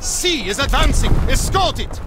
C is advancing! Escort it!